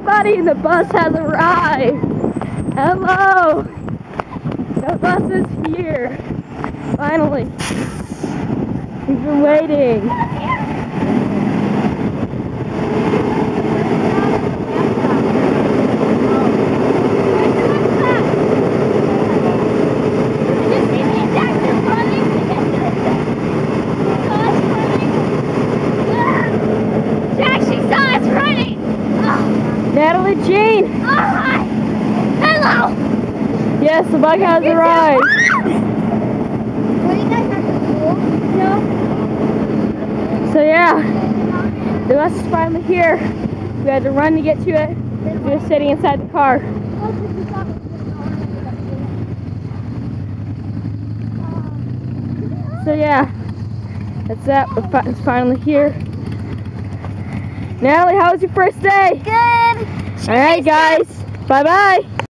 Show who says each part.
Speaker 1: everybody, in the bus has arrived. Hello. The bus is here. Finally. We've been waiting. Natalie Jean!
Speaker 2: Oh, hi! Hello!
Speaker 1: Yes, the bug has arrived.
Speaker 2: Well, you guys are cool. No.
Speaker 1: So yeah, the bus is finally here. We had to run to get to it. We were sitting inside the car. So yeah, that's that. The fi- It's finally here. Natalie, how was your first day?
Speaker 2: Good.
Speaker 1: All right, guys. Bye bye.